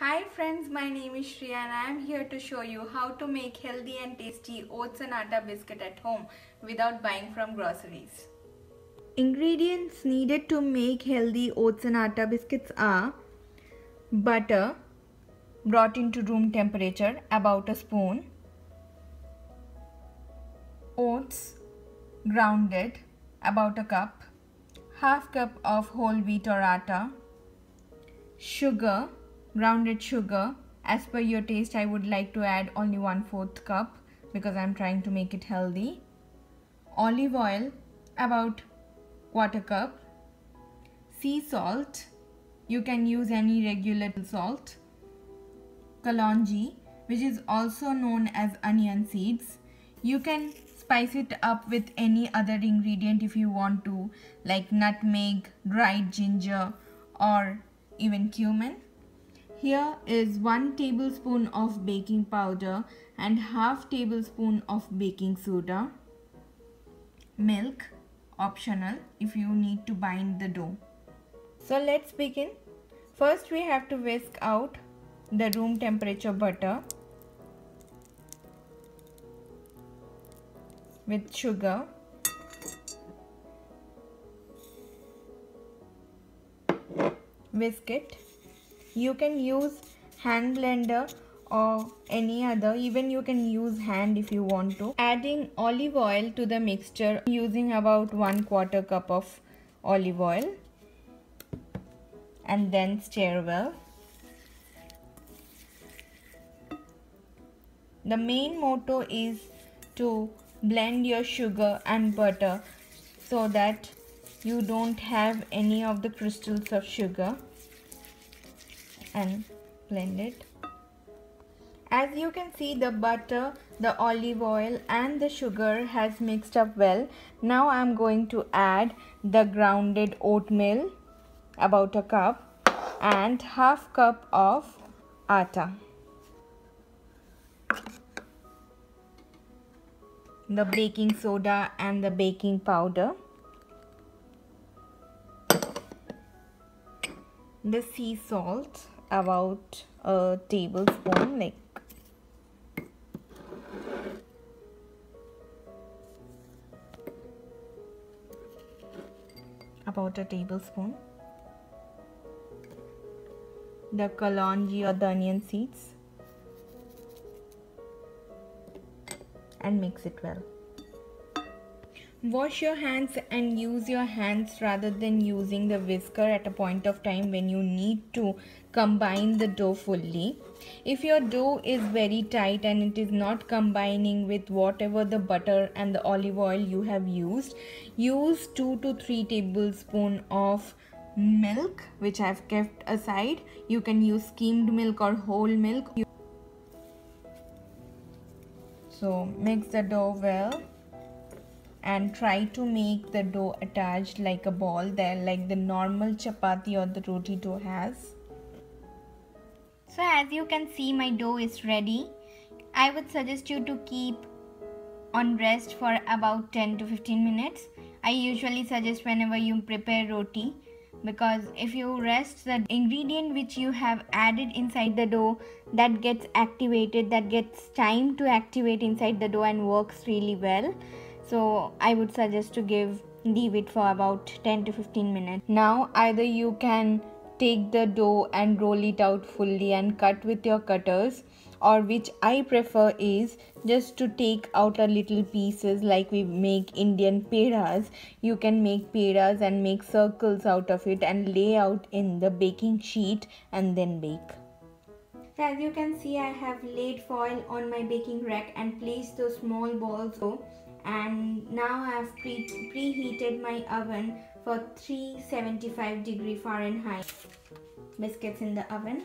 Hi friends, my name is Shriya and I am here to show you how to make healthy and tasty oats and atta biscuit at home without buying from groceries. Ingredients needed to make healthy oats and atta biscuits are butter brought into room temperature about a spoon, oats grounded about a cup, half cup of whole wheat or atta, sugar grounded sugar. As per your taste I would like to add only one fourth cup because I'm trying to make it healthy. Olive oil about quarter cup. Sea salt you can use any regular salt. Kalonji which is also known as onion seeds. You can spice it up with any other ingredient if you want to like nutmeg dried ginger or even cumin here is 1 tablespoon of baking powder and half tablespoon of baking soda. Milk optional if you need to bind the dough. So let's begin. First we have to whisk out the room temperature butter with sugar whisk it you can use hand blender or any other. Even you can use hand if you want to. Adding olive oil to the mixture using about one quarter cup of olive oil. And then stir well. The main motto is to blend your sugar and butter so that you don't have any of the crystals of sugar and blend it. As you can see the butter the olive oil and the sugar has mixed up well. Now I'm going to add the grounded oatmeal about a cup and half cup of atta. The baking soda and the baking powder. The sea salt about a tablespoon like about a tablespoon. The kalonji or the onion seeds. And mix it well Wash your hands and use your hands rather than using the whisker at a point of time when you need to combine the dough fully. If your dough is very tight and it is not combining with whatever the butter and the olive oil you have used, use 2 to 3 tablespoon of milk which I've kept aside. You can use skimmed milk or whole milk. So mix the dough well and try to make the dough attached like a ball there like the normal chapati or the roti dough has. So as you can see my dough is ready. I would suggest you to keep on rest for about 10 to 15 minutes. I usually suggest whenever you prepare roti because if you rest the ingredient which you have added inside the dough that gets activated that gets time to activate inside the dough and works really well so i would suggest to give leave it for about 10 to 15 minutes now either you can take the dough and roll it out fully and cut with your cutters or which I prefer is just to take out a little pieces like we make Indian pedas. You can make pedas and make circles out of it and lay out in the baking sheet and then bake. As you can see I have laid foil on my baking rack and placed those small balls and now I have pre preheated my oven for 375 degree Fahrenheit. Biscuits in the oven